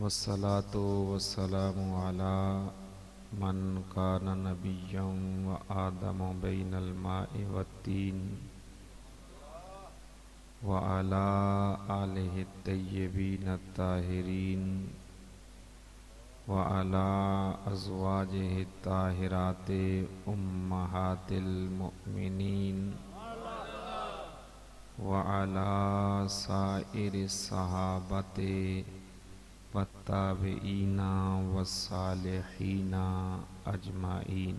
वसलातो वसलामु मन कान नबिय्यम व आदम बैनल माइ वत्तीन व अला आलिहि तय्यबीन ताहिरीन व अला अज़वाजिहि ताहिरात उम्महातिल मुमिनीन व अला साइर वत्ताबीना वसालहीना अजमाइन।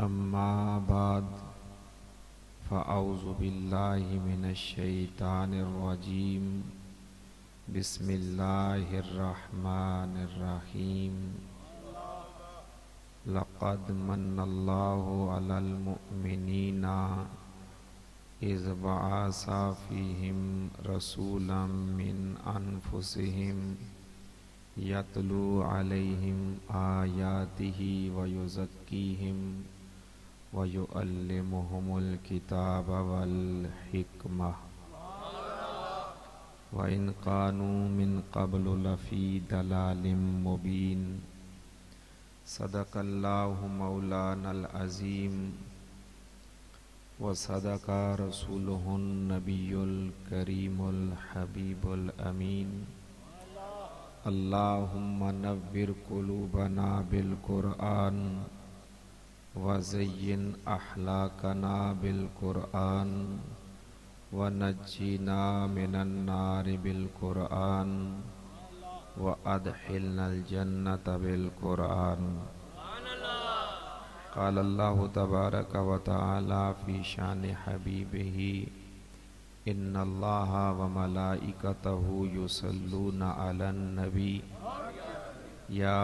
अम्मा बाद फ़ाउज़ुबिल्लाहिमिनश्शैतानिर्रजीम बिस्मिल्लाहिर्रहमानिर्रहीम। लक़द मन्नल्लाहु अलल मुमिनीना। इज़ बआसा फ़ीहिम रसूलम मिन अनफुसिहिम यतलू अलैहिम आयातिही व युज़क्कीहिम व युअल्लिमुहुमुल किताब वल हिकमह व इन कानू मिन क़ब्ल लफ़ी दलालिम मुबीन सदक़ल्लाहु मौलानल अज़ीम व सदका रसूलुन्नबील करीमुल हबीबुल अमीन अल्लाहुम्मा नव्विर कुलूबना बिल कुरआन व ज़य्यिन अखलाकना बिल कुरआन व नज्जिना मिनन कुरआन व अदखिलनल जन्नत बिल कुरआन क़ाल अल्लाह तबारक व तआला फ़ी शान हबीबिही इन्नल्लाह व मलाइकतहु युसल्लूना अलन नबी या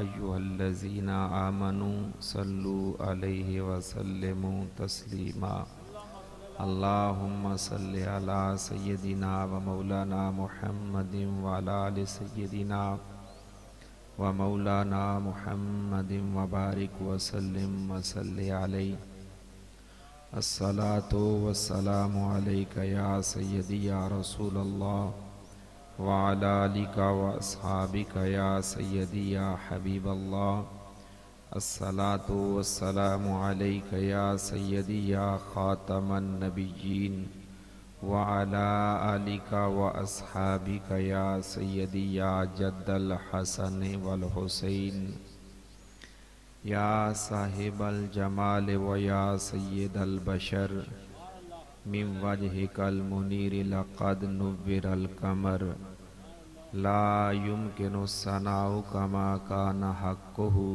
अय्युहल्लज़ीना आमनू सल्लु अलैहि व सल्लिमू तस्लीमा अल्लाहुम्मा सल्लि अला सय्यदिना व मौलाना मुहम्मदिन व मौलाना मुहम्मद वबारिक वसल्लम वसल वस्सलामु अलैका या सय्यदी या रसूल अल्लाह वाला अलिका व अस्हाबिका या सय्यदी या हबीब अस्सलातो वस्सलामु अलैका या सय्यदी या ख़ातमन नबिय्यीन वाला आलिका व असहाबिका या सैदी या जद्दल हसन वल हुसैन या साहिबल जमाल व या सैदल बशर मिम वजहिकल मुनीर लक़द नुव्विरल कमर ला युमकिनु सनाउ कमा कान हक़्क़ुहु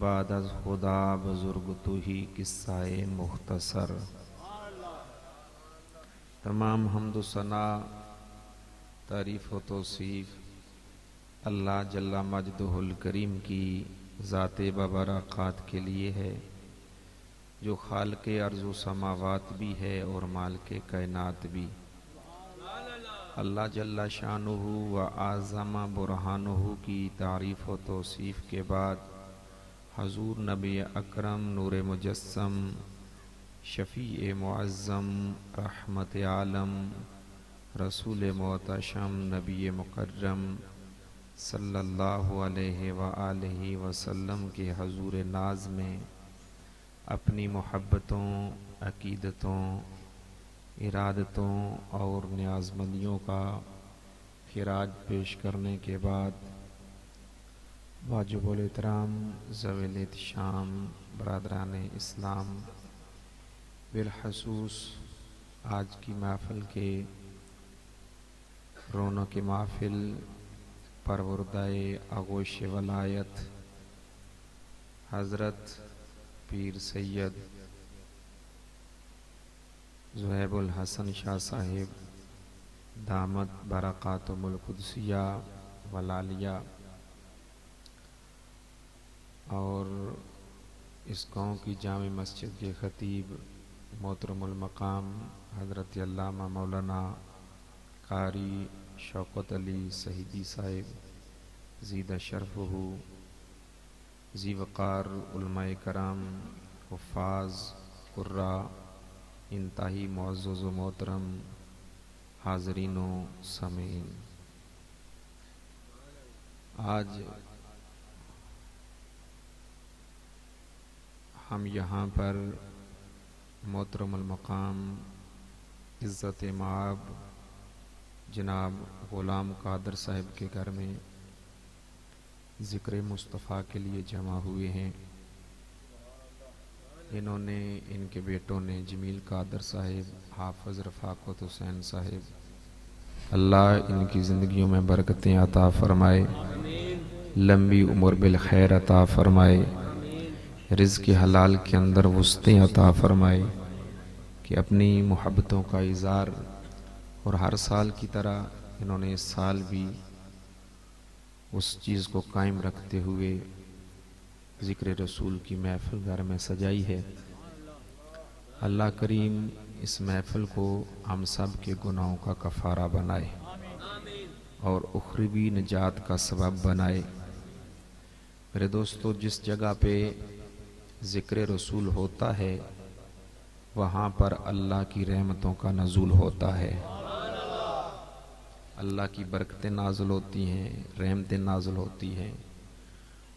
बाद खुदा बुज़ुर्ग तुही किस्साए मुख्तसर तमाम हमदसना तारीफ़ व तोसीफ़। अल्लाह जल्ला मजदुल करीम की ज़ात बबरक़ात के लिए है, जो खाल के अर्ज़ समावत भी है और माल के कैनात भी। अल्लाह जल्ला शान व आज़मा बुरहान की तारीफ़ व तोसीफ़ के बाद, हजूर नबी अकरम नूर मुजस्म शफ़ी मुआज़म रहमत आलम, रसूल मोतशम नबी मुकर्रम, सल्लल्लाहु अलैहि वसल्लम के हजूर नाज में अपनी मोहब्बतों, अकीदतों, इरादतों और न्याजमंदियों का खराज पेश करने के बाद वाजुबुल एहतराम जवेल शाम बरदरान इस्लाम बिलखसूस आज की महफिल के रौनक महफिल, परवरदाए आगोश वलायत, हज़रत पीर सैयद जहैबुल हसन शाह साहिब, दामद बरक़ातुमुलकुदसिया व वलालिया और इस गाँव की जाम मस्जिद के ख़तीब मोहतरमकाम हज़रत अल्लामा मौलाना कारी शौकत अली सहीदी साहिब, जीदा शरफ हो जी वक़ार कराम हफाज कुर्रा, इंतही मुआज़ मोहतरम, हाजरीन समीन। आज हम यहाँ पर मोहतरमकाम इज़्ज़त माब जनाब ग़ुलाम कादर साहब के घर में ज़िक्र मुस्तफ़ा के लिए जमा हुए हैं। इन्होंने, इनके बेटों ने जमील कादर साहिब, हाफज रफाकत हुसैन साहिब, अल्लाह इनकी ज़िंदगियों में बरकतें अता फ़रमाए, लंबी उम्र बिल खैर अता फ़रमाए रिज़ के हलाल के अंदर वस्तें अता फ़रमाए कि अपनी मोहब्बतों का इज़ार और हर साल की तरह इन्होंने इस साल भी उस चीज़ को कायम रखते हुए ज़िक्र रसूल की महफ़िल घर में सजाई है। अल्लाह करीम इस महफ़िल को हम सब के गुनाहों का कफ़ारा बनाए और उखरबी निजात का सबब बनाए। मेरे दोस्तों, जिस जगह पे ज़िक्र रसूल होता है, वहाँ पर अल्लाह की रहमतों का नज़ुल होता है। अल्लाह की बरकतें नाजुल होती हैं, रहमतें नाजुल होती हैं।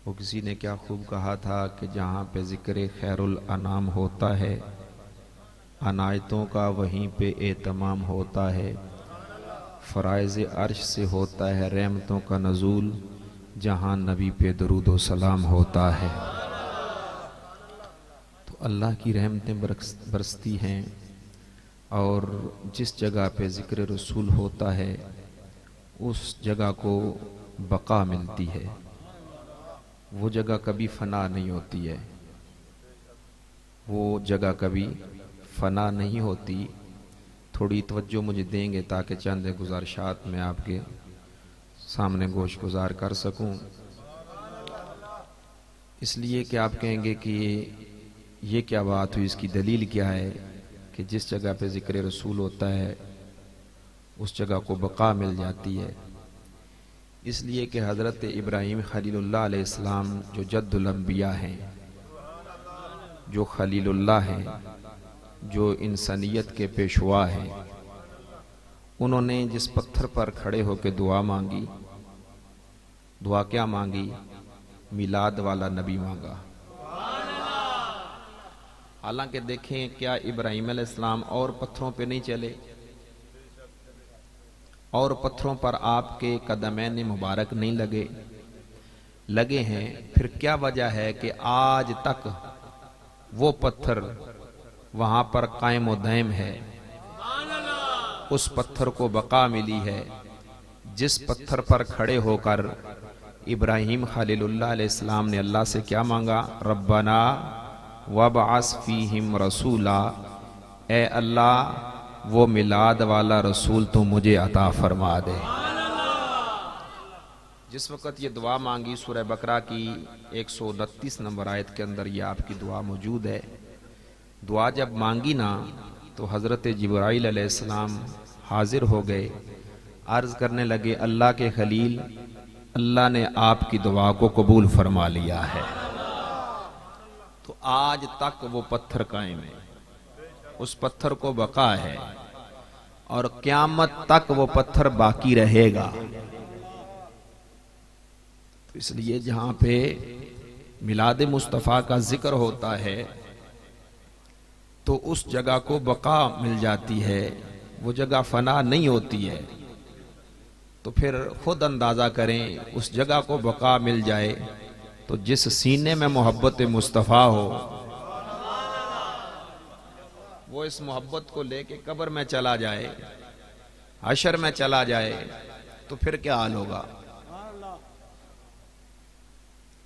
वो किसी ने क्या खूब कहा था कि जहाँ पे ज़िक्र खैरुल अनाम होता है, अनायतों का वहीं पे एतमाम होता है। फ़राइज़ अर्श से होता है रहमतों का नज़ूल, जहाँ नबी पे दरूद सलाम होता है। अल्लाह की रहमतें बरसती हैं और जिस जगह पे ज़िक्र रसूल होता है, उस जगह को बका मिलती है। वो जगह कभी फना नहीं होती है। वो जगह कभी फना नहीं होती। थोड़ी तवज्जो मुझे देंगे ताकि चंद गुजारशात में आपके सामने गोश गुजार कर सकूँ। इसलिए कि आप कहेंगे कि ये क्या बात हुई? इसकी दलील क्या है कि जिस जगह पे ज़िक्र रसूल होता है, उस जगह को बका मिल जाती है। इसलिए कि हज़रत इब्राहीम खलील्लाम जो जद्दुलम्बिया हैं, जो खलील्ला हैं, जो इंसानियत के पेशवा हैं, उन्होंने जिस पत्थर पर खड़े होकर दुआ मांगी, दुआ क्या मांगी? मिलाद वाला नबी मांगा। हालाँकि देखें क्या इब्राहिम इस्लाम और पत्थरों पे नहीं चले। और पत्थरों पर आपके कदमैन मुबारक नहीं लगे। लगे हैं, फिर क्या वजह है कि आज तक वो पत्थर वहाँ पर कायम दैम है? उस पत्थर को बका मिली है, जिस पत्थर पर खड़े होकर इब्राहिम खलील्लाम ने अल्लाह से क्या मांगा? रब्बना वब आसफ़ी रसूला। ए अल्लाह, वो मिलाद वाला रसूल तो मुझे अता फरमा दे। जिस वक़्त ये दुआ मांगी सूर्य बकरा की, एक सौ उनतीस नंबर आयत के अंदर ये आपकी दुआ मौजूद है। दुआ जब मांगी ना तो हज़रत जब्राईसम हाजिर हो गए। अर्ज़ करने लगे, अल्लाह के खलील, अल्लाह ने आपकी दुआ को कबूल फरमा लिया है। आज तक वो पत्थर कायम है उस पत्थर को बका है और क्यामत तक वो पत्थर बाकी रहेगा। तो इसलिए जहाँ पे मिलाद मुस्तफ़ा का ज़िक्र होता है तो उस जगह को बका मिल जाती है। वो जगह फना नहीं होती है। तो फिर खुद अंदाज़ा करें, उस जगह को बका मिल जाए। तो जिस सीने में मोहब्बत मुस्तफ़ा हो, वो इस मोहब्बत को लेके कब्र में चला जाए, हशर में चला जाए तो फिर क्या हाल होगा?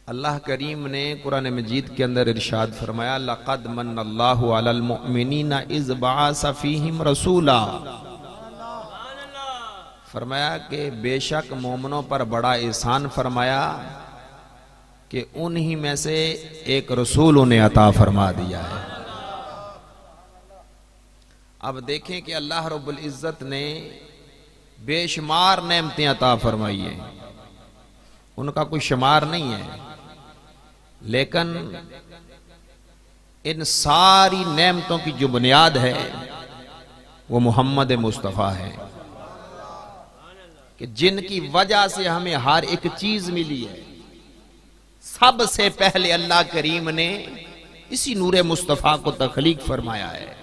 अल्लाह करीम ने कुरान मजीद के अंदर इरशाद फरमाया, लक़द मन अल्लाह इज़ बासफ़ीहिम रसूला। फरमाया कि बेशक मोमनों पर बड़ा एहसान फरमाया कि उन्हीं में से एक रसूल उन्हें अता फरमा दिया है। अब देखें कि अल्लाह रब्बुल इज़्ज़त ने बेशुमार नेमतें अता फरमाई है। उनका कोई शुमार नहीं है। लेकिन इन सारी नेमतों की जो बुनियाद है, वो मोहम्मद मुस्तफ़ा है। कि जिनकी वजह से हमें हर एक चीज़ मिली है। सबसे पहले अल्लाह करीम ने इसी नूर मुस्तफ़ा को तखलीक फरमाया है।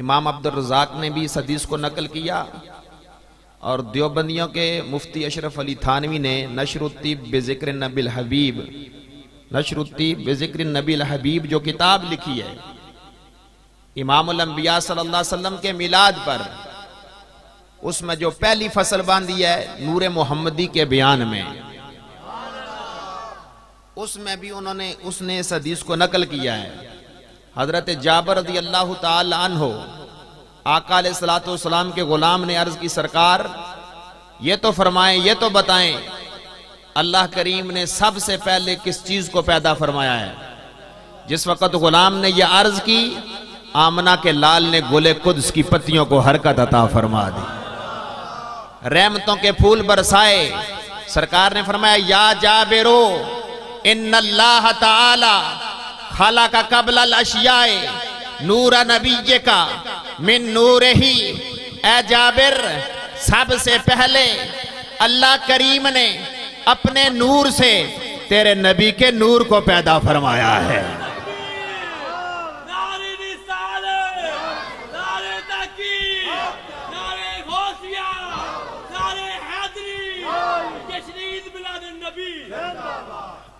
इमाम अब्दुल रजाक ने भी इस हदीस को नकल किया और देवबंदियों के मुफ्ती अशरफ अली थानवी ने नशरुत्ती बेजिक्र नबिल हबीब नशरुत्ती बेजिक्र नबिल हबीब जो किताब लिखी है इमामबिया वसल्लम के मिलाद पर, उसमें जो पहली फ़सल बांधी है नूर मोहम्मदी के बयान में। उसमें भी उन्होंने, उसने इस हदीस को नकल किया है। हज़रत जाबर रदी अल्लाह तन आकाल सलाम के गुलाम ने अर्ज़ की सरकार, ये तो फरमाएँ, ये तो बताएँ, अल्लाह करीम ने सबसे पहले किस चीज़ को पैदा फरमाया है? जिस वक्त गुलाम ने यह अर्ज़ की, आमना के लाल ने गोले कुद्स की पत्तियों को हरकत अता फरमा दी। रहमतों के फूल बरसाए। सरकार ने फरमाया, या जा बेरो इन अल्लाह ताला खला का कबल अशियाए नूरा नबी का मिन नूर ही। ए जाबिर, सबसे पहले अल्लाह करीम ने अपने नूर से तेरे नबी के नूर को पैदा फरमाया है।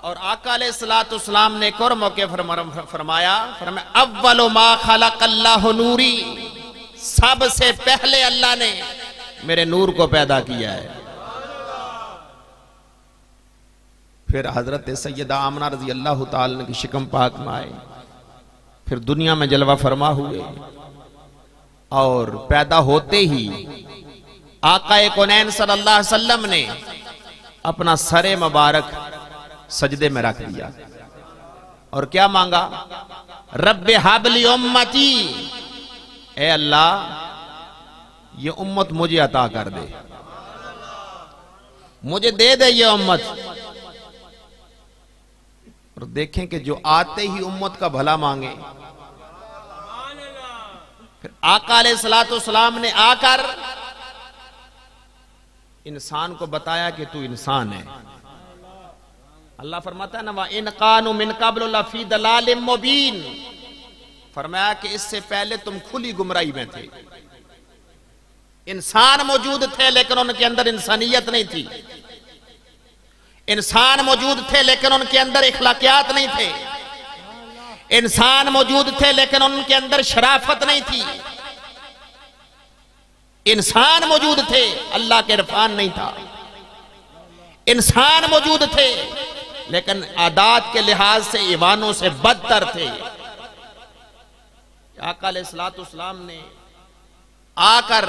और आकाल सलाम ने एक और मौके फरमाया फरमाया, अव्वल मा खलक नूरी। सबसे पहले अल्लाह ने मेरे नूर को पैदा किया है। फिर हज़रत सैदा आमना रज़ी अल्लाह की शिकम पाक में आए। फिर दुनिया में जलवा फरमा हुए। और पैदा होते ही आकाए कोनैन सल्लल्लाहु अलैहि वसल्लम ने अपना सरे मुबारक सजदे में रख दिया। और क्या मांगा? रब हाबली उम्मती। ए अल्लाह, ये उम्मत मुझे अता कर दे। मुझे दे दे ये उम्मत। और देखें कि जो आते ही उम्मत का भला मांगे, फिर आकाल सलाम ने आकर, इंसान को बताया कि तू इंसान है। अल्लाह फरमाता है, ना इन कानू मिन कबलफी दलाल मुबीन। फरमाया कि इससे पहले तुम खुली गुमराही में थे। इंसान मौजूद थे, लेकिन उनके अंदर इंसानियत नहीं थी। इंसान मौजूद थे, लेकिन उनके अंदर इखलाकियात नहीं थे। इंसान मौजूद थे, लेकिन उनके अंदर शराफत नहीं थी। इंसान मौजूद थे, अल्लाह के इरफान नहीं था। इंसान मौजूद थे लेकिन आदात के लिहाज से ईवानों से बदतर थे। आकाम ने आकर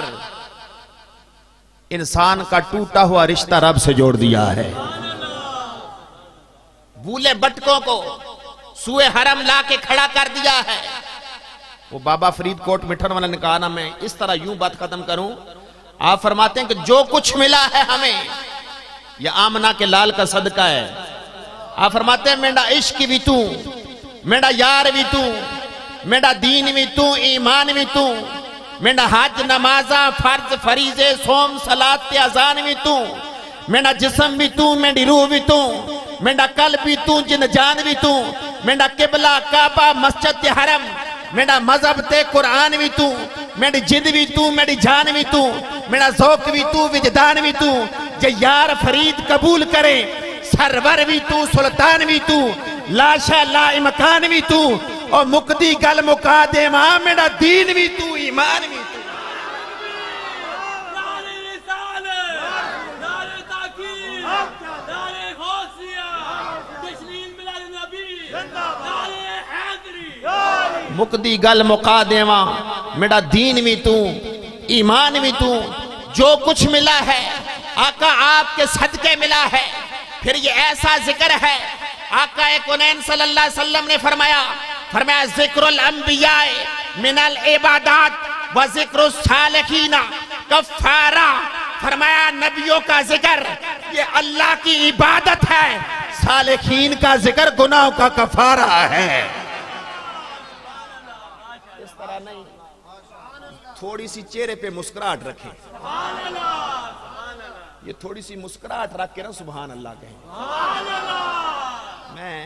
इंसान का टूटा हुआ रिश्ता रब से जोड़ दिया है। भूले बटकों को सुए हरम ला के खड़ा कर दिया है। वो बाबा फरीद कोट मिठन वाला ने कहा, ना मैं इस तरह यूँ बात खत्म करूँ? आप फरमाते हैं कि जो कुछ मिला है हमें यह आमना के लाल का सदका है। आप फरमाते हैं मेरा इश्क भी तू मेरा यार भी तू मेरा दीन भी तू, ईमान भी तू मेरा हज नमाजा, फ़र्ज़, फरीजे, सोम सलात अजान भी तू मेरा जिसम भी तू मेरी रूह भी तू मेरा कल भी तू जिन जान भी तू मेरा किबला, काबा, मस्जिद हरम मेरा मज़हब ते कुरान भी तू, मेरी जिद भी तू, मेरी जान भी तू, मेरा जोक भी तू, विजदान भी तू। जे यार फरीद कबूल करे, सरवर भी तू, सुल्तान भी तू, लाशा ला इमकान भी तू, और मुकदी गल मुका दे माँ, मेरा दीन भी तू, ईमान भी मुक्ति गल मुका देवा। मेरा दीन भी तू, ईमान भी तू, जो कुछ मिला है, आका आपके सदके मिला है। फिर ये ऐसा ज़िक्र है, आका अलैहि वसल्लम ने फरमाया फरमाया अंबिया मिनल इबादत व ज़िक्र कफारा फरमाया, नबियों का ज़िक्र, ये अल्लाह की इबादत है सालहीन का ज़िक्र गुनाहों का कफारा है इस तरह नहीं थोड़ी सी चेहरे पे मुस्कुराहट रखें। ये थोड़ी सी मुस्कुराहट रख के ना सुबहान अल्लाह कहें। मैं,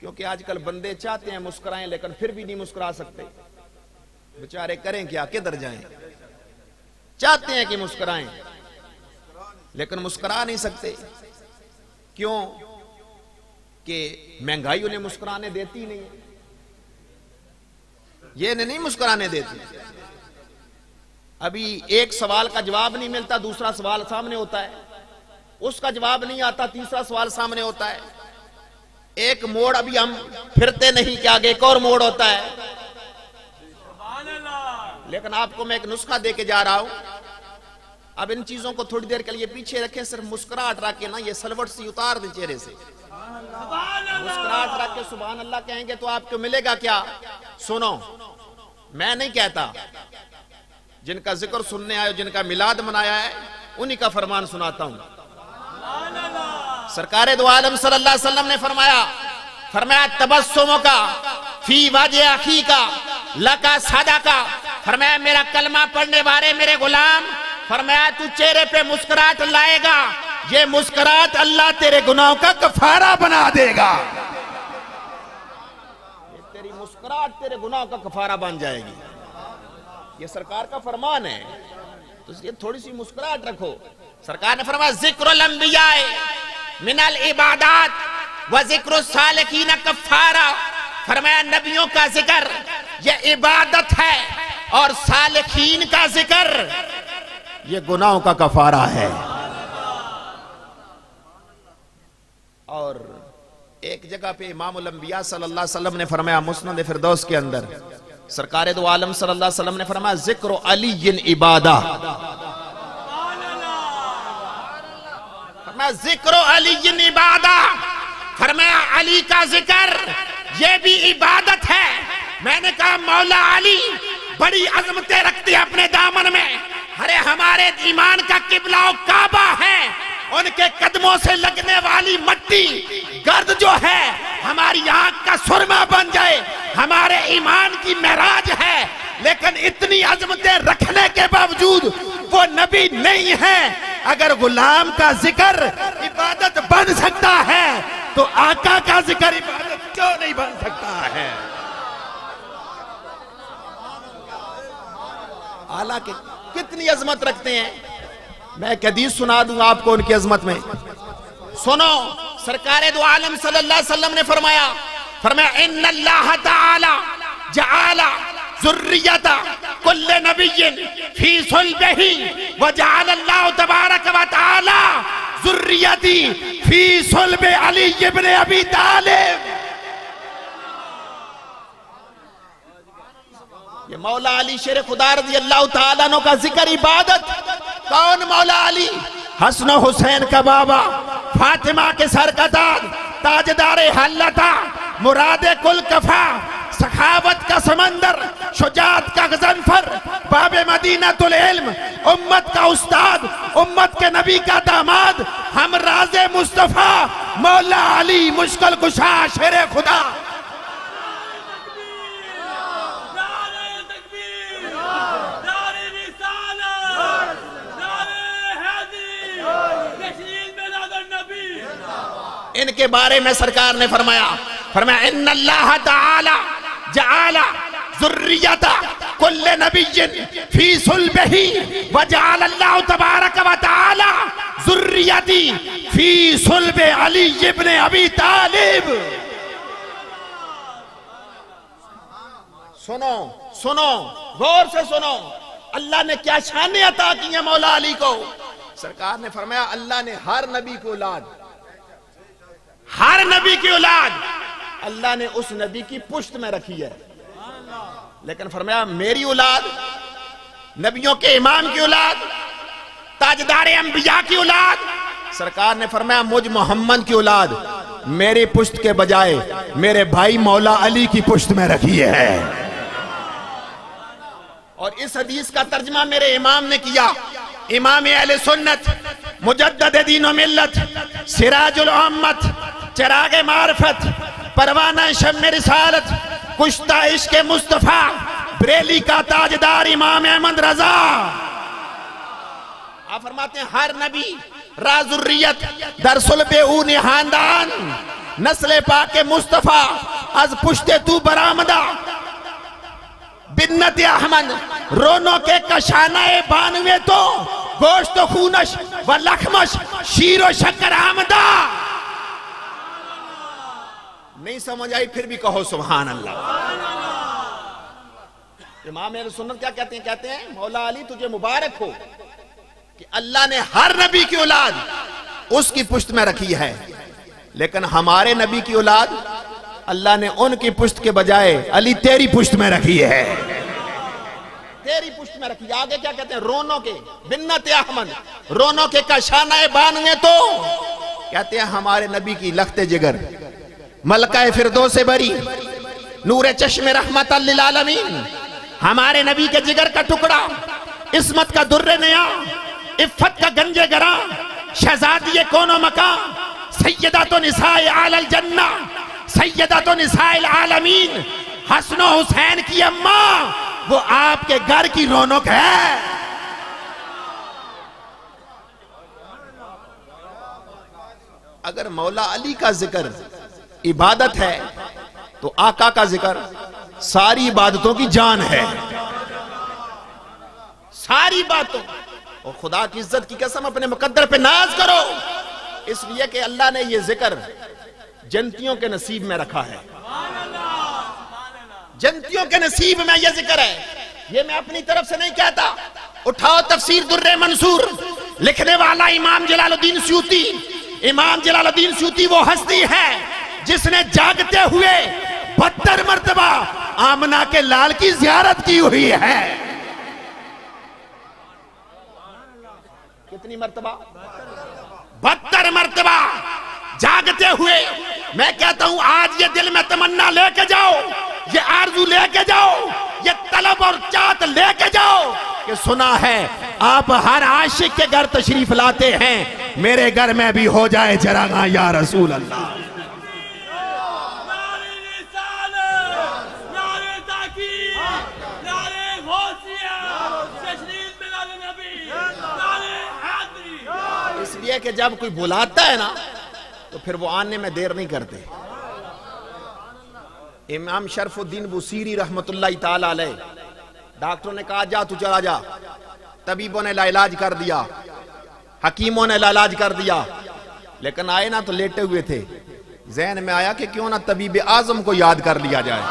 क्योंकि आजकल बंदे चाहते हैं मुस्कुराएँ, लेकिन फिर भी नहीं मुस्कुरा सकते। बेचारे करें क्या? किधर जाएँ? चाहते हैं कि मुस्कुराएँ, लेकिन मुस्कुरा नहीं सकते। क्यों? कि महँगाई उन्हें मुस्कुराने देती नहीं। ये नहीं मुस्कुराने देती। अभी एक सवाल का जवाब नहीं मिलता, दूसरा सवाल सामने होता है। उसका जवाब नहीं आता, तीसरा सवाल सामने होता है। एक मोड़ अभी हम फिरते नहीं कि आगे एक और मोड़ होता है। लेकिन आपको मैं एक नुस्खा दे के जा रहा हूँ। अब इन चीज़ों को थोड़ी देर के लिए पीछे रखें, सिर्फ़ मुस्कुराहट रख के ना, ये सलवट सी उतार दे चेहरे से। मुस्कुराहट रख के सुबह अल्लाह कहेंगे तो आपको मिलेगा क्या? सुनो, मैं नहीं कहता जिनका ज़िक्र सुनने आयो जिनका मिलाद मनाया है, उन्हीं का फरमान सुनाता हूँ। सरकार दो आलम वसल्लम ने फरमाया फरमाया, तबस्सुम का, फ़ी वाजे अखी का, लका सादा का। फरमाया, मेरा कलमा पढ़ने वाले मेरे गुलाम, फरमाया, तू चेहरे पे मुस्कुराहट लाएगा, ये मुस्कुराहट अल्लाह तेरे गुनाहों का कफारा बना देगा। तेरी मुस्कुराहट तेरे गुनाहों का कफारा बन जाएगी। ये सरकार का फरमान है। तो ये थोड़ी सी मुस्कुराहट रखो। सरकार ने फरमाया ज़िक्र लंबिया मिनल इबादत व ज़िक्र सालकीन कफारा। फरमाया, नबियों का ज़िक्र, ये इबादत है और सालखीन का ज़िक्र, ये गुनाहों का कफारा है। और एक जगह पे इमाम सल्लल्लाहु अलैहि वसल्लम ने फरमाया, मुस्नद फिरदौस के अंदर सरकार दो आलम सल्लल्लाहु अलैहि वसल्लम ने फरमाया, ज़िक्र अली इबादा। फरमाया, ज़िक्र अली इबादा। फरमाया, अली का ज़िक्र, ये भी इबादत है। मैंने कहा, मौला अली, बड़ी अजमतें रखते हैं अपने दामन में। अरे, हमारे ईमान का किबला काबा है। उनके कदमों से लगने वाली मट्टी, गर्द जो है, हमारी आँख का सुरमा बन जाए। हमारे ईमान की महराज है, लेकिन इतनी अजमतें रखने के बावजूद वो नबी नहीं है। अगर गुलाम का ज़िक्र इबादत बन सकता है तो आका का ज़िक्र इबादत क्यों नहीं बन सकता है? हालाँकि कितनी अजमत रखते हैं? मैं कदीस सुना दूँगा आपको उनकी अजमत में। सुनो, सरकार दो आलम सल्लल्लाहु अलैहि वसल्लम ने फरमाया ये मौला अली शेर खुदा का ज़िक्र इबादत कौन मौला अली हसन हुसैन का बाबा फातिमा के सर का ताज ताजदार हल्लता, मुराद कुल कफा सखावत का समंदर, शुजात का गजनफर बाब मदीना इल्म, उम्मत का उस्ताद, उम्मत के नबी का दामाद, हम राजे मुस्तफ़ा, मौला अली मुश्किल कुशा, शेर खुदा। इनके बारे में सरकार ने फरमाया। फरमाया कुल्ले फ़ी सुलबिही तबारक फ़ी सुलब अली तालिब। सुनो सुनो, गौर से सुनो। अल्लाह ने क्या शान अता की है मौला अली को? सरकार ने फरमाया, अल्लाह ने हर नबी को औलाद हर नबी की औलाद। अल्लाह ने उस नबी की पुश्त में रखी है। लेकिन फरमाया, मेरी औलाद, नबियों के इमाम की औलाद, ताजदार अंबिया की औलाद, सरकार ने फरमाया, मुझ मोहम्मद की औलाद, मेरी पुश्त के बजाय मेरे भाई मौला अली की पुश्त में रखी है। और इस हदीस का तर्जमा मेरे इमाम ने किया। इमाम अहले सुन्नत मुजद्दद दीन मिल्लत सिराजुल उम्मत चिराग मार्फत परवाना शम रिसालत कुश्ता इश्क मुस्तफ़ा बरेली का ताजदार इमाम अहमद रजा आप फरमाते हैं हर नबी राजुर्रियत दरसुल बेऊन खानदान नस्ल पाक मुस्तफ़ा अज पुश्ते तू बरामदा बिन्नत अहमद। रोनो के कशाना बानवे तो गोश्त खूनश व लखमश, शीरो शक्कर आमदा। नहीं समझ आई, फिर भी कहो सुबहान अल्लाह इमाम सुन्नत क्या कहते हैं? कहते हैं, मौला अली, तुझे मुबारक हो कि अल्लाह ने हर नबी की औलाद उसकी पुश्त में रखी है। लेकिन हमारे नबी की औलाद अल्लाह ने उनकी पुश्त के बजाय अली तेरी पुश्त में रखी है। तेरी पुश्त में रखी आगे क्या कहते हैं? रोनो के। बिन्नत अहमद। रोनो के का शाना बानवे तो। कहते हैं, हमारे नबी की लखते जिगर। मलका फिरदो से बरी। नूर चश्मे रहमत आलमीन। हमारे नबी के जिगर का टुकड़ा। इसमत का दुर्रे नया। इफ्फत का गंजे गरा। शहजादी कोनो मका सैयदा तो निसाए आलल जन्ना। सैयदा तो निसाइल आलमीन, हसनो हुसैन की अम्मा, वो आपके घर की रौनक है। अगर मौला अली का ज़िक्र इबादत है तो आका का ज़िक्र सारी इबादतों की जान है। सारी बातों और खुदा की इज़्ज़त की कसम अपने मुकद्दर पे नाज करो। इसलिए कि अल्लाह ने यह ज़िक्र जनतियों के नसीब में रखा है। जनतियों के नसीब में यह ज़िक्र है। ये मैं अपनी तरफ़ से नहीं कहता। उठाओ तफसीर दुर्रे मंसूर। लिखने वाला इमाम जलालुद्दीन सूती। इमाम जलालुद्दीन सूती वो हस्ती है जिसने जागते हुए बहत्तर मरतबा आमना के लाल की जियारत की हुई है। कितनी मरतबा? बहत्तर मरतबा। जागते हुए मैं कहता हूँ, आज ये दिल में तमन्ना लेके जाओ, ये आरज़ू लेके जाओ, ये तलब और चात लेके जाओ कि सुना है, आप हर आशिक के घर तशरीफ़ लाते हैं, मेरे घर में भी हो जाए जरा या रसूल अल्लाह इसलिए कि जब कोई बुलाता है ना तो फिर वो आने में देर नहीं करते। इमाम शरफुद्दीन बुसीरी रहमतुल्लाह ताला डॉक्टरों ने कहा, जा तू चला जा। तबीबों ने लाइलाज कर दिया, हकीमों ने लाइलाज कर दिया, लेकिन आए ना तो लेटे हुए थे। जहन में आया कि क्यों ना तबीब आज़म को याद कर लिया जाए।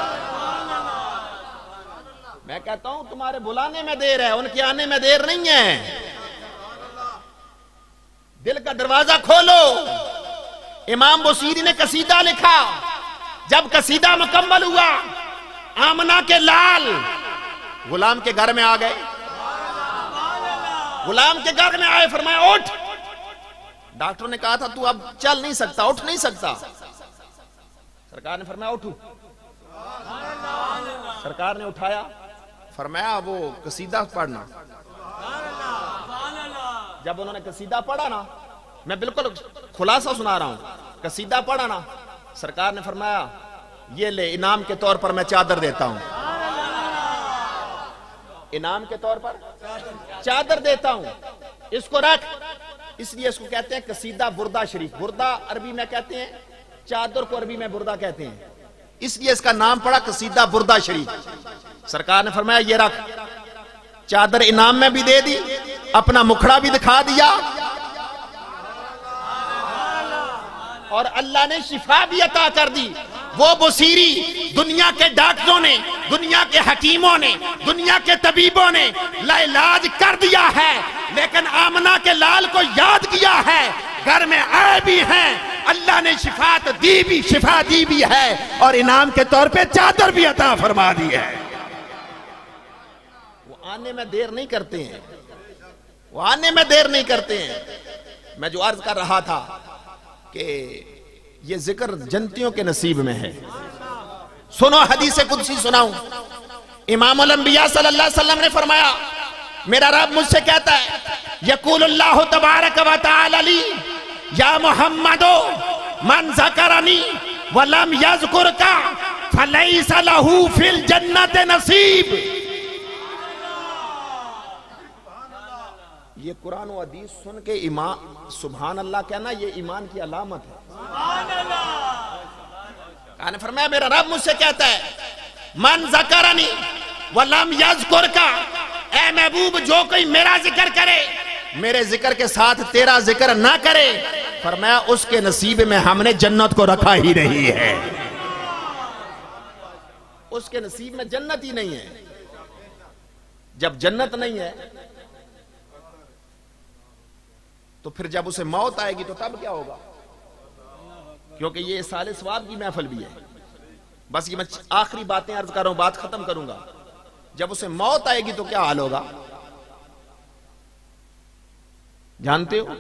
मैं कहता हूँ, तुम्हारे बुलाने में देर है, उनके आने में देर नहीं है। दिल का दरवाज़ा खोलो। इमाम बसीरी ने कसीदा लिखा। जब कसीदा मुकम्मल हुआ, आमना के लाल गुलाम के घर में आ गए। गुलाम के घर में आए, फरमाया, उठ। डॉक्टर ने कहा था, तू अब चल नहीं सकता, उठ नहीं सकता। सरकार ने फरमाया, उठू। सरकार ने उठाया, फरमाया वो कसीदा पढ़ना। जब उन्होंने कसीदा पढ़ा ना मैं बिल्कुल खुलासा सुना रहा हूँ। कसीदा पढ़ा ना। सरकार ने फरमाया, ये ले, इनाम के तौर पर मैं चादर देता हूँ। इनाम के तौर पर चादर देता हूँ। इसको रख। इसलिए इसको कहते हैं कसीदा बुरदा शरीफ। बुरदा अरबी में कहते हैं, चादर को अरबी में बुरदा कहते हैं। इसलिए इसका नाम पड़ा कसीदा बुरदा शरीफ। सरकार ने फरमाया, ये रख। चादर इनाम में भी दे दी, अपना मुखड़ा भी दिखा दिया और अल्लाह ने शिफा भी अता कर दी। वो बसीरी दुनिया के डॉक्टरों ने, दुनिया के हकीमों ने, दुनिया के तबीबों ने लाइलाज कर दिया है। लेकिन आमना के लाल को याद किया है। घर में आए भी हैं। अल्लाह ने शिफा तो दी भी, शिफा दी भी है। और इनाम के तौर पे चादर भी अता फरमा दी है। वो आने में देर नहीं करते हैं। वो आने में देर नहीं करते हैं। मैं जो अर्ज़ कर रहा था कि ये ज़िक्र जनतियों के नसीब में है। सुनो हदीस कुदसी सुनाऊं। इमाम वसल्लम ने फरमाया, मेरा रब मुझसे कहता है यकूल तबारक व तआली या मोहम्मदो मन जकरनी वलम यजकुर का फलैसा लहू फिल जन्नत नसीब। ये कुरान हदीस सुन के ईमान सुबहान अल्लाह कहना ये ईमान की अलामत है। फरमाया, मेरा रब मुझसे कहता है, मन जकरनी वलम यजकुर का ए महबूब, जो कोई मेरा ज़िक्र करे, मेरे ज़िक्र के साथ तेरा ज़िक्र ना करे, फरमाया, उसके नसीब में हमने जन्नत को रखा ही नहीं है। उसके नसीब में जन्नत ही नहीं है। जब जन्नत नहीं है तो फिर जब उसे मौत आएगी तो तब क्या होगा? क्योंकि ये साले स्वाब की महफल भी है। बस ये मैं आखिरी बातें अर्ज़ कर रहा हूँ, बात खत्म करूँगा। जब उसे मौत आएगी तो क्या हाल होगा? जानते हो?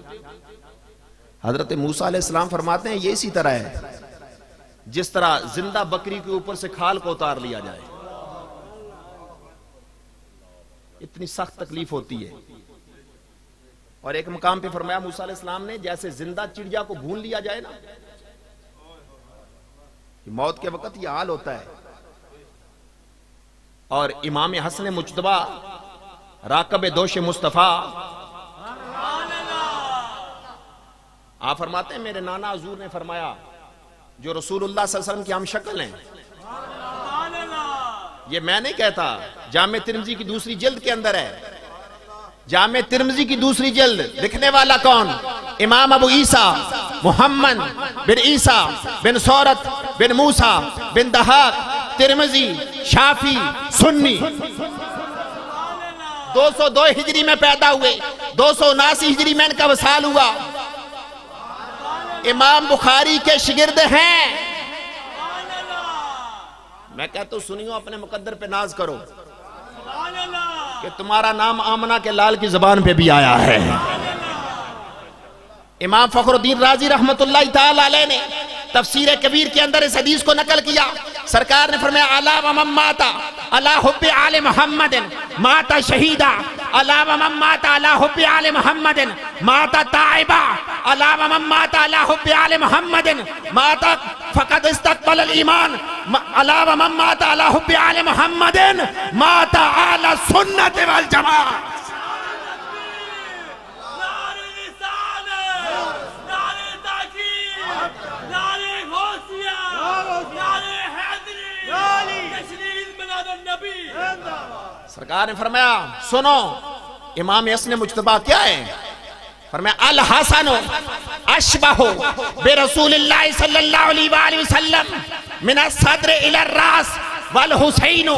हज़रत मूसा इस्लाम फरमाते हैं, ये इसी तरह है, जिस तरह ज़िंदा बकरी के ऊपर से खाल को उतार लिया जाए। इतनी सख्त तकलीफ़ होती है। और एक मकाम पे फरमाया, मूसा इस्लाम ने, जैसे ज़िंदा चिड़िया को भून लिया जाए ना मौत के वक्त यह हाल होता है। और इमाम हसन मुशतबा राकब दोष मुस्तफ़ा, आप फरमाते हैं, मेरे नाना हजूर ने फरमाया, जो रसूलुल्लाह की हम शक्ल हैं। ये मैं नहीं कहता, जाम तिरमजी की दूसरी जिल्द के अंदर है। जाम तिरमजी की दूसरी जल्द। लिखने वाला कौन? इमाम अबू ईसा, मोहम्मद बिन ईसा, बिन सौरत, बिन मूसा, बिन दहाक, तिरमजी, शाफी, सुन्नी। 202 हिजरी में पैदा हुए। दो सौ उनासी हिजरी में इनका वसाल हुआ। इमाम बुखारी के शिगिर्द हैं। मैं कहता हूँ, सुनियो, अपने मुकद्दर पे नाज करो। कि तुम्हारा नाम आमना के लाल की जबान पे भी आया है। इमाम फखरुद्दीन राज़ी ताला ने तफसीर कबीर के अंदर इस हदीस को नकल किया। सरकार ने फरमाया, अला माता, अला आले मोहम्मद माता शहीदा, अला माता, अला हुब्बे आले मोहम्मद माता ताइबा, अला माता, अला मोहम्मद माता फकद इस्तकबल ईमान अला वमम माता अला हुब्बे आले मोहम्मद माता आला सुन्नत वल जमात सरकार ने फरमाया सुनो इमाम यसने मुजतबा क्या है अल हसन अशबहो बे रसूलुल्लाह सल्लल्लाहु अलैहि वसल्लम मिन सद्र इला रास वल हुसैन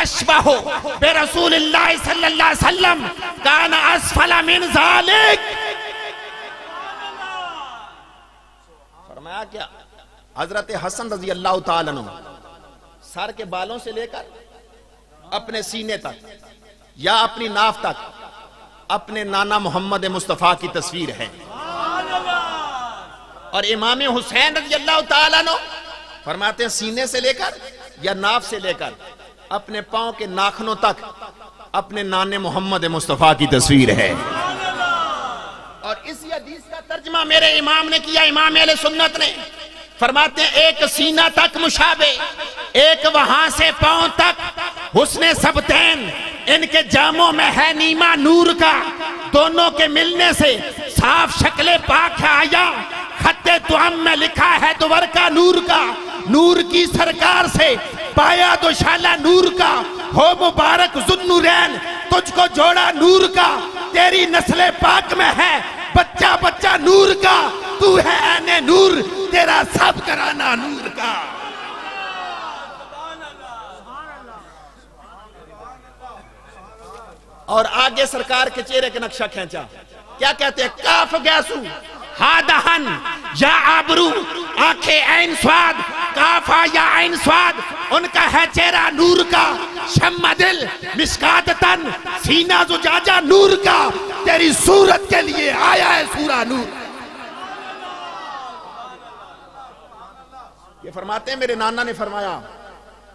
अशबहो बे रसूलुल्लाह सल्लल्लाहु अलैहि वसल्लम कान असफल मिन जालिक। फरमाया, क्या? हज़रत हसन रज़ी अल्लाह तआला सर के बालों से लेकर अपने सीने तक या अपनी नाफ तक अपने नाना मोहम्मद मुस्तफ़ा की तस्वीर है। और इमाम हुसैन रज़ी अल्लाह फरमाते हैं, सीने से लेकर या नाफ से लेकर, अपने पाँव के नाखनों तक अपने नाने मोहम्मद मुस्तफ़ा की तस्वीर है। और इस हदीस का तर्जमा मेरे इमाम ने किया, इमाम सुन्नत ने। फरमाते हैं, एक सीना तक मुशाबे, एक वहाँ से पाँव तक, हुसने सबतैन इनके जामों में है नीमा नूर का, दोनों के मिलने से साफ़ शक्ल पाक आया, खत्ते तुम में लिखा है दुवर का नूर का, नूर की सरकार से पाया तो शाला नूर का, हो मुबारक जुन्नूरैन, तुझको जोड़ा नूर का, तेरी नस्ल पाक में है बच्चा बच्चा नूर का, तू है आने नूर, तेरा सब कराना नूर का। और आगे सरकार के चेहरे के नक्शा खेचा। क्या कहते हैं? काफ गैसू हा दहन या आबरू, आँखें ऐन स्वाद, काफा या ऐन स्वाद, उनका है चेहरा नूर का, शम्मा दिल, मिसकात तन, सीना जो जाजा नूर का, तेरी सूरत के लिए आया है सूरा नूर। ये फरमाते हैं, मेरे नाना ने फरमाया,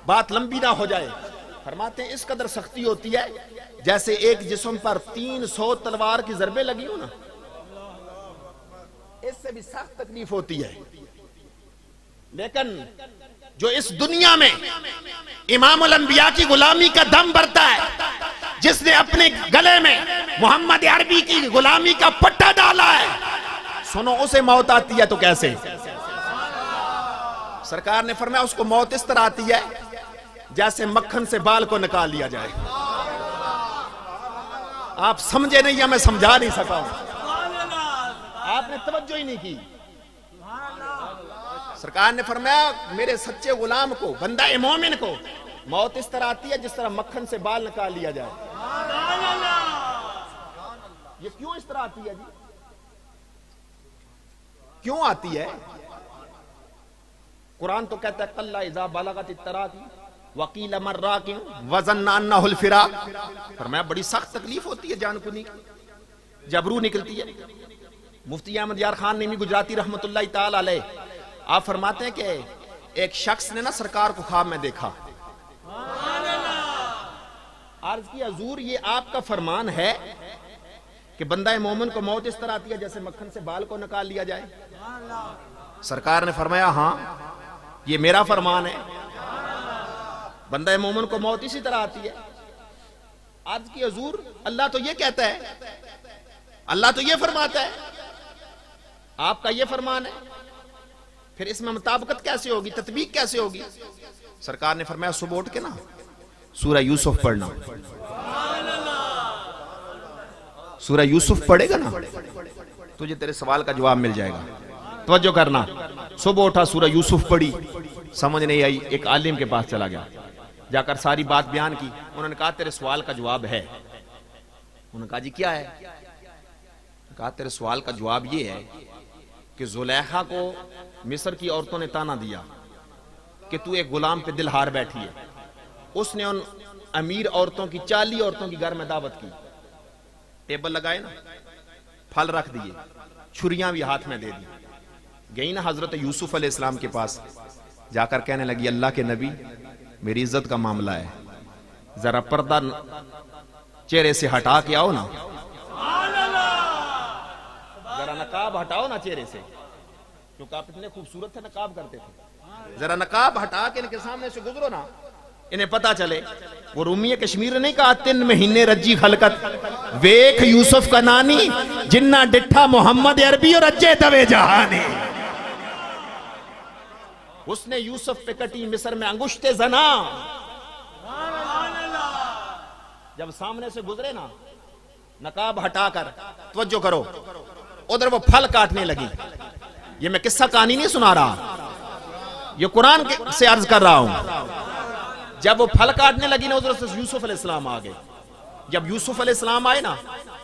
बात लंबी ना हो जाए। फरमाते हैं, इस कदर सख्ती होती है, जैसे एक जिस्म पर तीन सौ तलवार की जरबे लगी हो ना। इससे भी सख्त तकलीफ़ होती है। लेकिन जो इस दुनिया में इमाम अंबिया की गुलामी का दम भरता है, जिसने अपने गले में मोहम्मद अरबी की गुलामी का पट्टा डाला है, सुनो, उसे मौत आती है तो कैसे? सरकार ने फरमाया, उसको मौत इस तरह आती है जैसे मक्खन से बाल को निकाल लिया जाए। आप समझे नहीं या मैं समझा नहीं सका आपने तवज्जो ही नहीं की। सरकार ने फरमाया मेरे सच्चे गुलाम को बंदा मोमिन को मौत इस तरह आती है जिस तरह मक्खन से बाल निकाल लिया जाए। ये क्यों इस तरह आती है जी? क्यों आती है? कुरान तो कहता है कल्ला इजा बालागत तरह की वकील मर्रा क्यों वज़न फिरा फरमाया बड़ी सख्त तकलीफ़ होती है जानकुनी की। जबरू निकलती है। मुफ्ती अहमद यार खान ने भी गुजराती रहमत आप फरमाते हैं कि एक शख्स ने ना सरकार को ख्वाब में देखा। अर्ज़ की हजूर, ये आपका फरमान है कि बंदा मोमन को मौत इस तरह आती है जैसे मक्खन से बाल को निकाल लिया जाए? सरकार ने फरमाया हाँ ये मेरा फरमान है। बंदा मोमन को मौत इसी तरह आती है। आज की हजूर, अल्लाह तो ये कहता है, अल्लाह तो ये फरमाता है आपका यह फरमान है। फिर इसमें मुताबकत कैसे होगी तत्वीक कैसे होगी? सरकार ने फरमाया, सुबह उठ के ना सूर्य यूसुफ पढ़ना। सूर्य यूसुफ पढ़ेगा ना, तुझे तेरे सवाल का जवाब मिल जाएगा। तवज्जो करना। सुबह उठा सूर्य यूसुफ पढ़ी। समझ नहीं आई, एक आलिम के पास चला गया। जाकर सारी बात बयान की। उन्होंने कहा, तेरे सवाल का जवाब है। उन्होंने कहा, जी, क्या है? कहा, तेरे सवाल का जवाब ये है कि जुलेखा को मिस्र की औरतों ने ताना दिया कि तू एक गुलाम पे दिल हार बैठी है। उसने उन अमीर औरतों की, चाली औरतों की घर में दावत की। टेबल लगाए ना, फल रख दिए, छुरियाँ भी हाथ में दे दी। गई ना हज़रत यूसुफ इस्लाम के पास, जाकर कहने लगी, अल्लाह के नबी, मेरी इज़्ज़त का मामला है। जरा पर्दा चेहरे से हटा के आओ ना। जरा नकाब हटाओ ना चेहरे से। क्योंकि आप इतने खूबसूरत थे, नकाब करते थे। जरा नकाब हटा के इनके सामने से गुजरो ना। इन्हें पता चले, वो रूमी कश्मीर ने कहा, तीन महीने रज्जी खलकत। वेख यूसुफ का नानी, जिन्ना डिठा मोहम्मद अरबी और अज्जे दवे जहानी। उसने यूसुफ पे कटी मिस्र में अंगुश्ते जना। जब सामने से गुजरे ना, नकाब हटाकर, तवज्जो करो। उधर वो फल काटने लगी। ये मैं किस्सा कहानी नहीं सुना रहा। ये कुरान से अर्ज़ कर रहा हूँ। जब वो फल काटने लगी ना उधर से यूसुफ अलैहिस्सलाम आ गए। जब यूसुफ अलैहिस्सलाम आए ना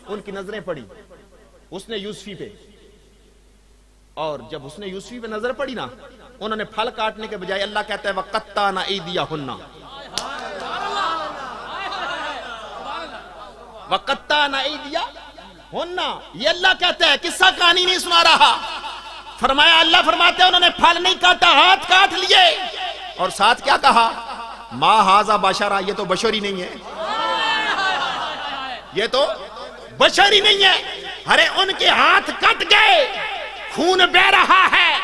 उनकी नज़रें पड़ी। उसने यूसफी पे। और जब उसने यूसफी पे नज़र पड़ी ना उन्होंने फल काटने के बजाय अल्लाह कहता है वह कत्ता ना ई दिया हुन्ना वह कत्ता ना ई हुन्ना, ये अल्लाह कहता है, किस्सा कहानी नहीं सुना रहा। फरमाया, अल्लाह फरमाते उन्होंने फल नहीं काटा, हाथ काट लिए। और साथ क्या कहा? माँ हाजा बशरा, ये तो बशरी नहीं है। ये तो बशरी नहीं है। अरे, उनके हाथ कट गए। खून बह रहा है।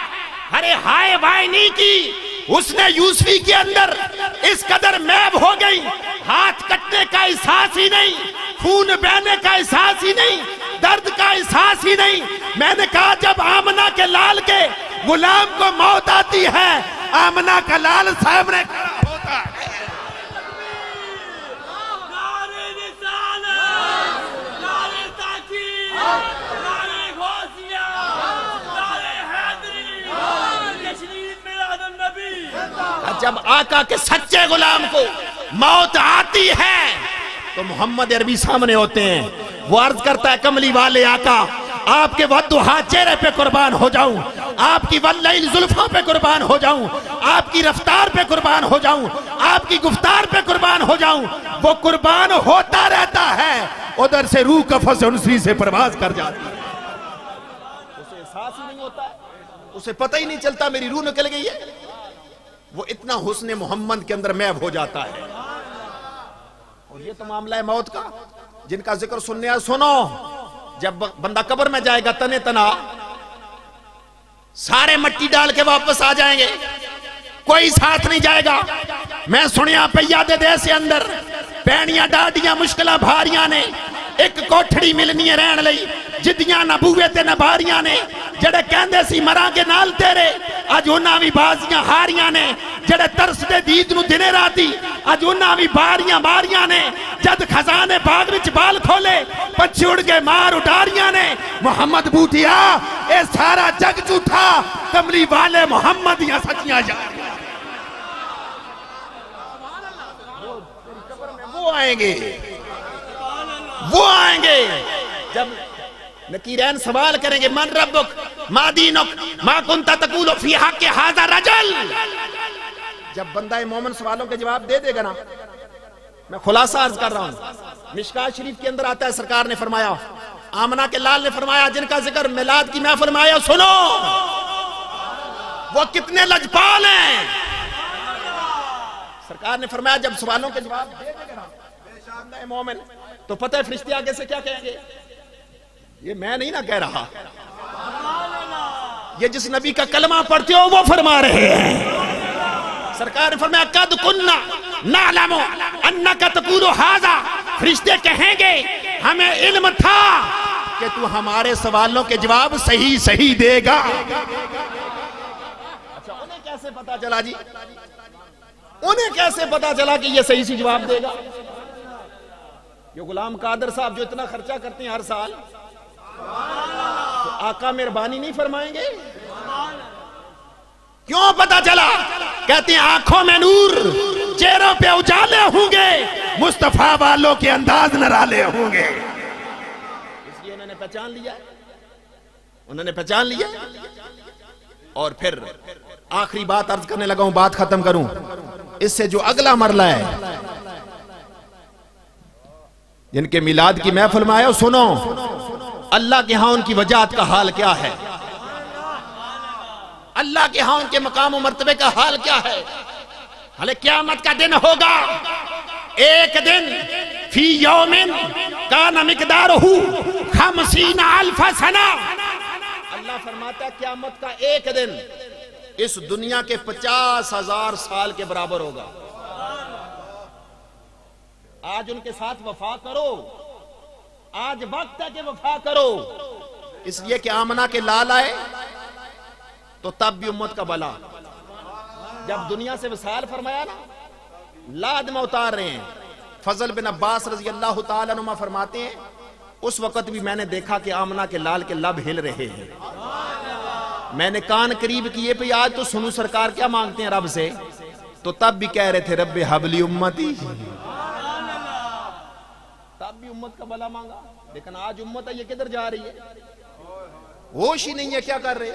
अरे, हाय भाई नहीं की। उसने यूसफी के अंदर इस कदर मैब हो गई। हाथ कटने का एहसास ही नहीं। खून बहने का एहसास ही नहीं। दर्द का एहसास ही नहीं। मैंने कहा, जब आमना के लाल के गुलाम को मौत आती है, आमना का लाल सामने ने होता है। जब आका के सच्चे गुलाम को मौत आती है तो मोहम्मद अरबी सामने होते हैं। वो अर्ज़ करता है कमली वाले आका। आपके वद्दुहा चेहरे पे कुर्बान हो जाऊँ। आपकी वल्लैल जुल्फा पे कुर्बान हो जाऊँ। आपकी रफ्तार पे कुर्बान हो जाऊँ। आपकी गुफ्तार पे कुर्बान हो जाऊँ। वो कुर्बान होता रहता है। उधर से रूह कफस उनसी से प्रवास कर जाती है। उसे एहसास ही नहीं होता। उसे पता ही नहीं चलता मेरी रूह निकल गई है। वो इतना हुस्न मोहम्मद के अंदर मैब हो जाता है। और ये तो मामला है मौत का। जिनका ज़िक्र सुनने आ सुनो। जब बंदा कब्र में जाएगा तने तना सारे मट्टी डाल के वापस आ जाएँगे। कोई साथ नहीं जाएगा। मैं सुनिया पैया दे दे से अंदर, पैनिया, डाडिया, मुश्किल, भारिया ने एक कोठड़ी मिलनी है रहन लई। जिद्दियां ना बूए ते ना भारियां ने ਜਿਹੜੇ ਕਹਿੰਦੇ ਸੀ ਮਰਾਂਗੇ ਨਾਲ ਤੇਰੇ ਅੱਜ ਉਹਨਾਂ ਵੀ ਬਾਜ਼ੀਆਂ ਹਾਰੀਆਂ ਨੇ ਜਿਹੜੇ ਤਰਸਦੇ ਦੀਦ ਨੂੰ ਦਿਨੇ ਰਾਤੀ ਅੱਜ ਉਹਨਾਂ ਵੀ ਬਾਰੀਆਂ ਮਾਰੀਆਂ ਨੇ ਜਦ ਖਜ਼ਾਨੇ ਬਾਗ ਵਿੱਚ ਬਾਲ ਖੋਲੇ ਪੰਛੀ ਉੜ ਕੇ ਮਾਰ ਉਡਾਰੀਆਂ ਨੇ ਮੁਹੰਮਦ ਬੂਟਿਆ ਇਹ ਸਾਰਾ ਜਗ ਝੂਠਾ ਕਮਲੀ ਵਾਲੇ ਮੁਹੰਮਦ ਦੀਆਂ ਸੱਚੀਆਂ ਯਾਰੀਆਂ वो आएंगे वो आएंगे जब नकीरैन सवाल करेंगे, मन रब्बुक, मा दीनुक, मा कुंता तकूलु फ़ी हक हाजा रजल। जब बंदा मोमन सवालों के जवाब दे देगा ना, मैं खुलासा अर्ज़ कर रहा हूँ। मिशका शरीफ के अंदर आता है, सरकार ने फरमाया। आमना के लाल ने फरमाया, जिनका ज़िक्र मिलाद की मैं फरमाया, सुनो, वो कितने लजपाल हैं? सरकार ने फरमाया, जब सवालों के जवाब दे देगा ना मोमिन तो पता है फरिश्ते आगे से क्या कहेंगे? ये मैं नहीं ना कह रहा। ये जिस नबी का कलमा पढ़ते हो, वो फरमा रहे हैं। सरकार ने फरमाया, कद कुन्ना नालमो अन्ना का तकूलो हाजा। फरिश्ते कहेंगे, हमें इल्म था कि तू हमारे सवालों के जवाब सही सही देगा। अच्छा उन्हें कैसे पता चला जी? उन्हें कैसे पता चला कि ये सही सी जवाब देगा? ये गुलाम कादर साहब जो इतना खर्चा करते हैं हर साल तो आका मेहरबानी नहीं फरमाएँगे? क्यों पता चला? कहते हैं आँखों में नूर चेहरों पे उजाले होंगे मुस्तफ़ा वालों के अंदाज नराले होंगे। इसलिए उन्होंने पहचान लिया उन्होंने पहचान लिया और फिर आखिरी बात अर्ज़ करने लगा हूँ बात खत्म करूँ। इससे जो अगला मरला है जिनके मिलाद की महफिल में आया सुनो। अल्लाह के यहाँ उनकी वजात का हाल क्या है? अल्लाह के यहाँ उनके मकाम मरतबे का हाल क्या है? हले क्यामत का दिन होगा। एक दिन फ़ी यौमिन का नमिकदार खमसीन अल्फ़ा सना। अल्लाह फरमाता क्यामत का एक दिन इस दुनिया के पचास हज़ार साल के बराबर होगा। आज उनके साथ वफा करो। आज वक्त है कि वफा करो। इसलिए कि आमना के लाल आए तो तब भी उम्मत का बला। जब दुनिया से विसाल फरमाया ना, लाद में उतार रहे हैं। फजल बिन अब्बास रज़ी अल्लाह तुमा फरमाते हैं, उस वक्त भी मैंने देखा कि आमना के लाल के लब हिल रहे हैं। मैंने कान करीब किए पे, आज तो सुनू सरकार क्या मांगते हैं रब से? तो तब भी कह रहे थे रब हबली उम्मती। उम्मत का भला मांगा। लेकिन आज उम्मत है, ये किधर जा रही है? होश ही नहीं है, क्या कर रहे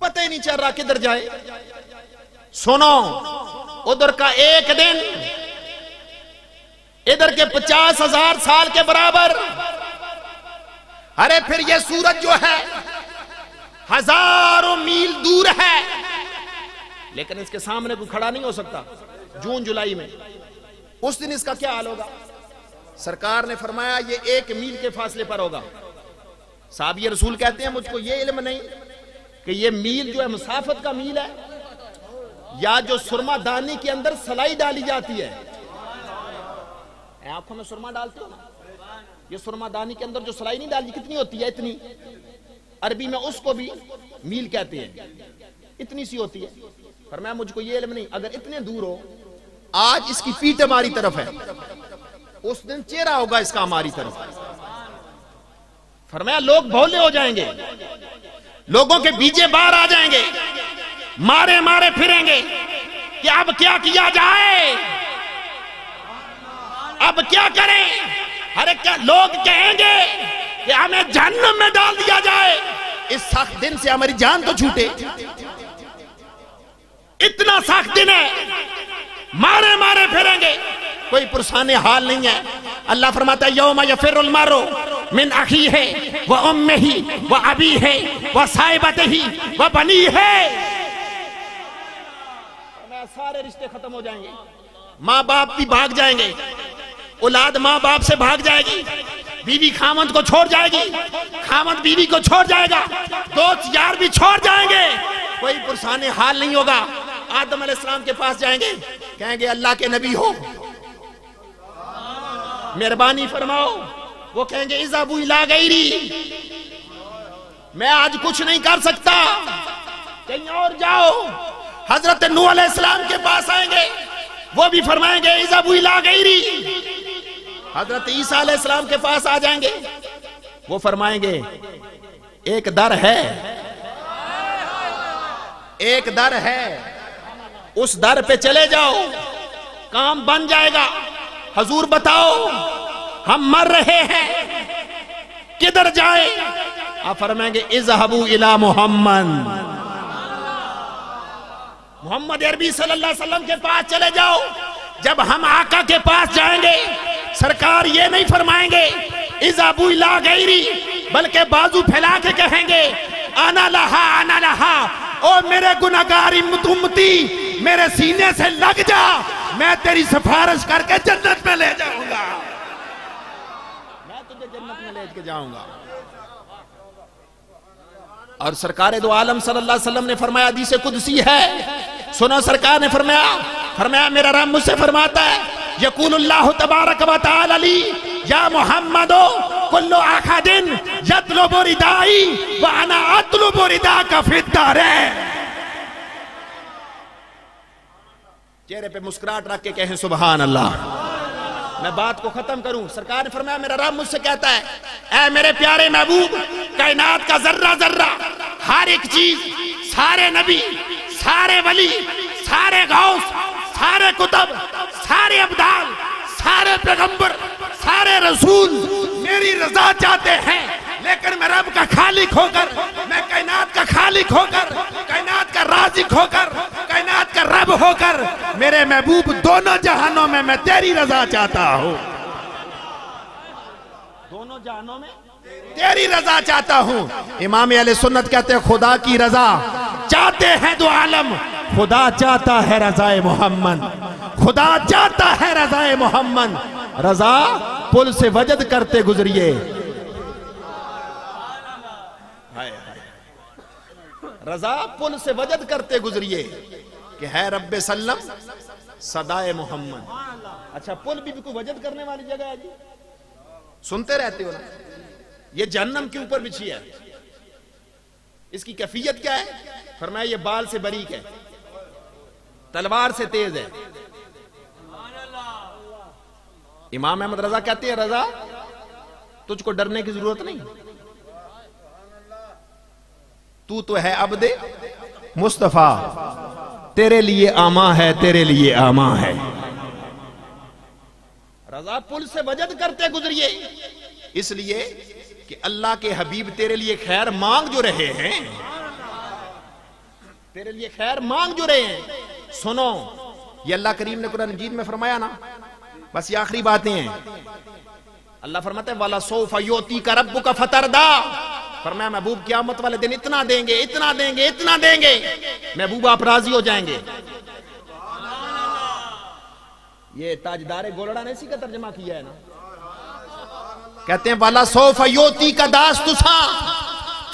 पता ही नहीं चल रहा किधर जाए। सुनो, उधर का एक दिन, इधर के पचास हज़ार साल के बराबर। अरे फिर ये सूरज जो है, हज़ारों मील दूर है। लेकिन इसके सामने कोई खड़ा नहीं हो सकता, जून जुलाई में। उस दिन इसका क्या हाल होगा? सरकार ने फरमाया, ये एक मील के फासले पर होगा। साहब, ये रसूल कहते हैं, मुझको ये इल्म नहीं कि ये मील जो है, मुसाफत का मील है, या जो सुरमा दानी के अंदर सलाई डाली जाती है। आँखों में सुरमा डालते हो ना? ये सुरमा दानी के अंदर जो सलाई नहीं डाली, कितनी होती है? इतनी। अरबी में उसको भी मील कहते हैं। इतनी सी होती है। पर मैं, मुझको ये इल्म नहीं, अगर इतने दूर हो आज इसकी पीठ हमारी तरफ़ है। उस दिन चेहरा होगा इसका हमारी तरफ़। फरमाया, लोग भोले हो जाएँगे। लोगों के बीजे बाहर आ जाएँगे। मारे मारे फिरेंगे कि अब क्या किया जाए। अब क्या करें? अरे क्या लोग कहेंगे कि हमें जहन्नम में डाल दिया जाए। इस सख्त दिन से हमारी जान तो छूटे। इतना सख्त दिन है मारे मारे फिरेंगे। कोई पुरसाने हाल नहीं है। अल्लाह फरमाता यौम यफिरुल मारो, मिन अखी है वह उम्मे ही वह अबी है वह साहिबत ही वह बनी है। सारे रिश्ते खत्म हो जाएँगे। माँ बाप भी भाग जाएँगे। औलाद माँ बाप से भाग जाएगी। बीवी खामंद को छोड़ जाएगी। खामंद बीवी को छोड़ जाएगा। दोस्त यार भी छोड़ जाएँगे। कोई पुरसान हाल नहीं होगा। आदम अलैहिस्सलाम के पास जाएँगे, कहेंगे, अल्लाह के नबी हो। मेहरबानी फरमाओ। वो कहेंगे इजाबू इला गईरी मैं आज कुछ नहीं कर सकता। कहीं और जाओ। हज़रत नू अलैहिस्सलाम के पास आएँगे। वो भी फरमाएँगे इजाबू इला गईरी हज़रत ईसा अलैहिस्सलाम के पास आ जाएँगे। वो फरमाएँगे, एक दर है। एक दर है। उस दर पे चले जाओ। काम बन जाएगा। हजूर बताओ, हम मर रहे हैं। किधर जाए? आप फरमाएँगे इजहबू इला मोहम्मद। मोहम्मद अरबी सल्लल्लाहु अलैहि वसल्लम के पास चले जाओ। जब हम आका के पास जाएँगे, सरकार ये नहीं फरमाएँगे इजाबू इला गैरी, बल्कि बाजू फैला के कहेंगे, आना लहा आना लहा। ओ मेरे गुनागारी उम्मती मेरे सीने से लग जा। मैं तेरी सिफारिश करके जन्नत में ले जाऊँगा। मैं तुझे जन्नत में ले जाऊँगा। और सरकार दो आलम सल्लल्लाहु अलैहि वसल्लम ने फरमाया, हदीस कुदसी है। सुनो सरकार ने फरमाया फरमाया, मेरा राम मुझसे फरमाता है, यकूलुल्लाह तबारक तआला या मोहम्मदो, कुल्लु आखादिन, यतलुबु रिदाई, व अना अतलुबु रिदा का फिद्दारे। चेहरे पे मुस्कुराहट रख के कहें सुबहान अल्लाह मैं बात को खत्म करूँ। सरकार ने फरमाया, मेरा रब मुझसे कहता है, ऐ मेरे प्यारे महबूब, कायनात का जर्रा जर्रा, हर एक चीज़, सारे नबी, सारे वली, सारे गौस, सारे कुतब, सारे अब्दाल सारे पैगंबर सारे रसूल मेरी रजा चाहते हैं। लेकिन मैं रब का खालिक होकर मैं कायनात का खालिक होकर कायनात का राजिक होकर कायनात का रब होकर मेरे महबूब दोनों जहानों में मैं तेरी रजा चाहता हूँ। दोनों जहानों में? तेरी रजा चाहता हूँ। इमाम अल सुन्नत कहते हैं खुदा की रजा। चाहते हैं दो आलम। खुदा चाहता है रजाए मोहम्मद। खुदा चाहता है रजाए मोहम्मद। रजा पुल से वजद करते गुजरिए। रजा पुल से वजद करते गुजरिए कि है रब्बे सल्लम सदाए मोहम्मद। अच्छा पुल भी, कोई वजद करने वाली जगह है जी। सुनते रहते हो ना। ये जहन्नम के ऊपर बिछी है। इसकी कैफियत क्या है? फरमाया ये बाल से बरीक है। तलवार से तेज है। इमाम अहमद रजा कहते हैं, रजा, तुझको डरने की ज़रूरत नहीं। तू तो है अब दे मुस्तफ़ा। तेरे लिए आमा है, तेरे लिए आमा है। रजा पुल से वजद करते गुजरिए, इसलिए कि अल्लाह के हबीब तेरे लिए खैर मांग जो रहे हैं, तेरे लिए खैर मांग जो रहे हैं, सुनो, ये अल्लाह करीम ने कुरान मजीद में फरमाया ना बस ये आखिरी बातें हैं। अल्लाह फरमाते हैं, वाला सोफा योती का रब्बू का फतरदा। फरमाया, महबूब, कियामत वाले दिन इतना देंगे इतना देंगे इतना देंगे। महबूब, आप राज़ी हो जाएँगे। ये ताजदार गोलड़ा ने इसी का तर्जमा किया है ना? कहते हैं, वाला सोफा योती का दास तुसा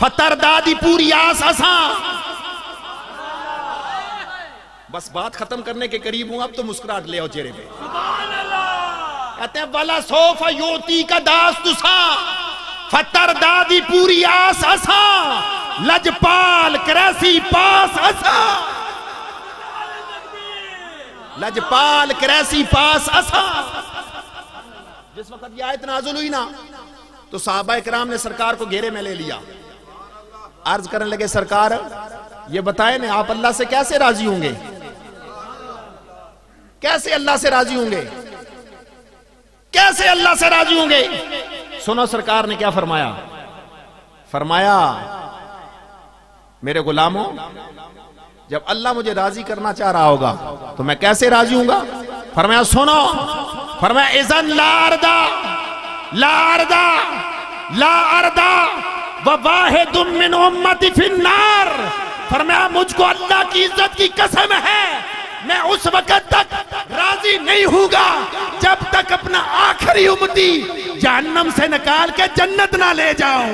फतर दादी पूरी आस असा। बस बात खत्म करने के करीब हूँ, अब तो मुस्कुराहट ले आओ चेहरे पे। कहते वाला सोफा योती का दास तुसा, फतर दादी पूरी आस असा लजपाल क्रैसी पास असा। लजपाल क्रैसी पास असा। जिस वक्त यह आयत नाजुल हुई ना तो साहबा कराम ने सरकार को घेरे में ले लिया। अर्ज़ करने लगे, सरकार, ये बताए ना, आप अल्लाह से कैसे राज़ी होंगे? कैसे अल्लाह से राज़ी होंगे? कैसे अल्लाह से राज़ी होंगे? सुनो, सरकार ने क्या फरमाया? फरमाया, मेरे गुलामों, जब अल्लाह मुझे राज़ी करना चाह रहा होगा तो मैं कैसे राज़ी हूँगा फरमाया, सुनो, फरमाया, इजन लारदा ला अर्दा ला अर्दा, व वाहिद मिन उम्मती फिन्नार। फरमाया, मुझको अल्लाह की इज़्ज़त की कसम है। मैं उस वक्त तक राज़ी नहीं होगा जब तक अपना आखिरी उम्मती जहन्नम से निकाल के जन्नत ना ले जाओ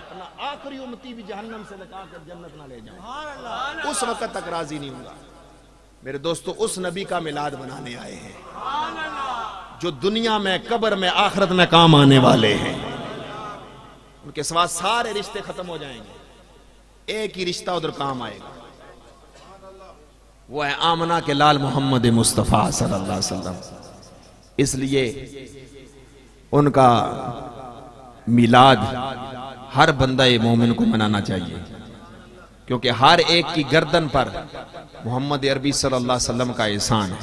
अपना आखिरी उम्मती भी जहन्नम से निकाल कर जन्नत ना ले जाओ उस वक्त तक राज़ी नहीं होगा। मेरे दोस्तों उस नबी का मिलाद बनाने आए हैं। जो दुनिया में कब्र में आखिरत में काम आने वाले हैं। उनके सिवा सारे रिश्ते खत्म हो जाएँगे। एक ही रिश्ता उधर काम आएगा। वो है आमना के लाल मोहम्मद मुस्तफ़ा सल्लल्लाहु अलैहि वसल्लम। इसलिए उनका मिलाद हर बंदा मोमिन को मनाना चाहिए। क्योंकि हर एक की गर्दन पर मोहम्मद अरबी सल्लल्लाहु अलैहि वसल्लम का एहसान है।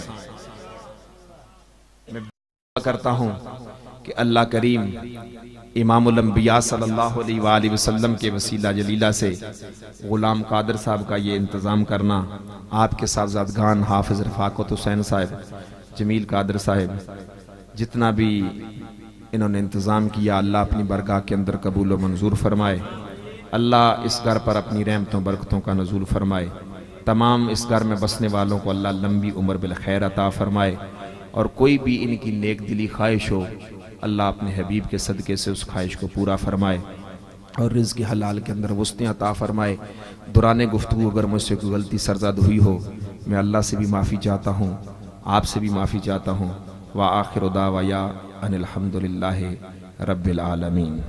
मैं करता हूँ कि अल्लाह करीम इमामुलम्बिया सल्लल्लाहु वसल्लम के वसीला जलीला से गुलाम कादर साहब का ये इंतज़ाम करना आपके साहबजादगान हाफिज रफाकत हुसैन साहब, जमील कादर साहब, जितना भी इन्होंने इंतज़ाम किया, अल्लाह अपनी बरगाह के अंदर कबूल मंजूर फरमाए। अल्लाह इस घर पर अपनी रहमतों, बरकतों का नजूल फरमाए। तमाम इस घर में बसने वालों को अल्लाह लंबी उम्र बिल खैर अता फरमाए। और कोई भी इनकी नेक दिली ख्वाहिश हो अल्लाह अपने हबीब के सदक़े से उस ख्वाहिश को पूरा फरमाए और रिज़ के हलाल के अंदर वस्तें अता फरमाए। दुरान गुफ्तु अगर मुझसे कोई गलती सरजद हुई हो, मैं अल्लाह से भी माफ़ी चाहता हूँ आपसे भी माफ़ी चाहता हूँ। व आखिर उदा या अनिलहमदिल्ला रब्बिल आलमीन।